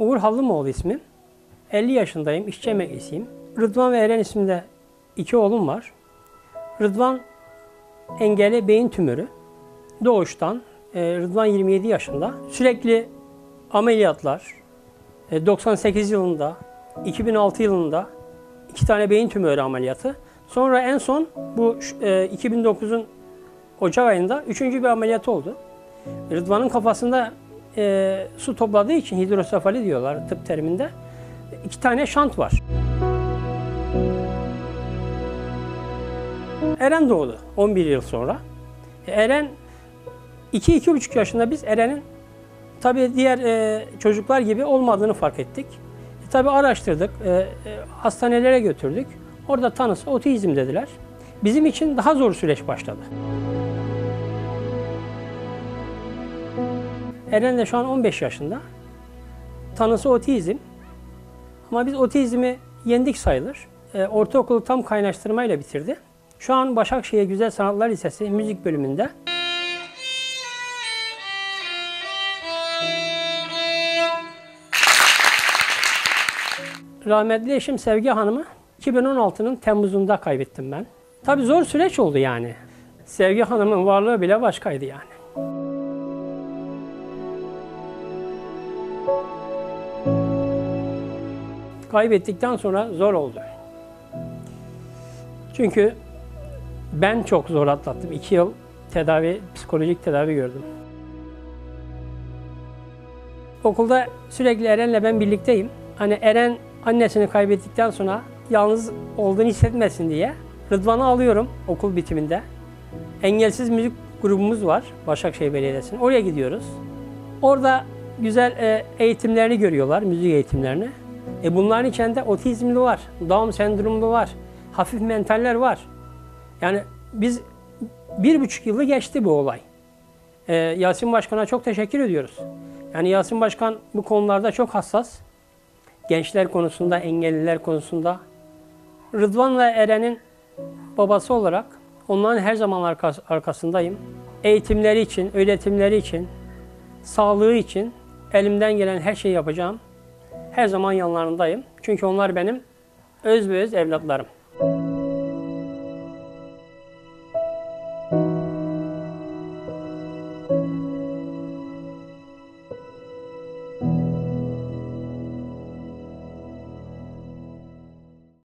Uğur Hallımoğlu ismim. 50 yaşındayım, işçi emeklisiyim. Rıdvan ve Eren isminde iki oğlum var. Rıdvan engelli beyin tümörü. Doğuştan. E, Rıdvan 27 yaşında. Sürekli ameliyatlar. E, 98 yılında, 2006 yılında iki tane beyin tümörü ameliyatı. Sonra en son bu e, 2009'un Ocak ayında üçüncü bir ameliyat oldu. Rıdvan'ın kafasında e, su topladığı için hidrosefali diyorlar tıp teriminde. İki tane şant var. Eren doğdu 11 yıl sonra. E, Eren 2-2,5 yaşında biz Eren'in tabii diğer e, çocuklar gibi olmadığını fark ettik. E, tabii araştırdık, e, e, hastanelere götürdük. Orada tanısı otizm dediler. Bizim için daha zor süreç başladı. Eren de şu an 15 yaşında. Tanısı otizm. Ama biz otizmi yendik sayılır. E, ortaokulu tam kaynaştırmayla bitirdi. Şu an Başakşehir Güzel Sanatlar Lisesi müzik bölümünde. Rahmetli eşim Sevgi Hanım'ı 2016'nın Temmuz'unda kaybettim ben. Tabii zor süreç oldu yani. Sevgi Hanım'ın varlığı bile başkaydı yani. Kaybettikten sonra zor oldu. Çünkü ben çok zor atlattım. İki yıl tedavi, psikolojik tedavi gördüm. Okulda sürekli Eren'le ben birlikteyim. Hani Eren annesini kaybettikten sonra yalnız olduğunu hissetmesin diye Rıdvan'ı alıyorum okul bitiminde. Engelsiz müzik grubumuz var Başakşehir Belediyesi'nin. Oraya gidiyoruz. Orada güzel e, eğitimlerini görüyorlar, müzik eğitimlerini. E bunların içinde otizmli var, Down sendromlu var, hafif mentaller var. Yani biz bir buçuk yılı geçti bu olay. E, Yasin Başkan'a çok teşekkür ediyoruz. Yani Yasin Başkan bu konularda çok hassas. Gençler konusunda, engelliler konusunda. Rıdvan ve Eren'in babası olarak onların her zaman arkasındayım. Eğitimleri için, öğretimleri için, sağlığı için elimden gelen her şeyi yapacağım. Her zaman yanlarındayım. Çünkü onlar benim öz ve öz evlatlarım.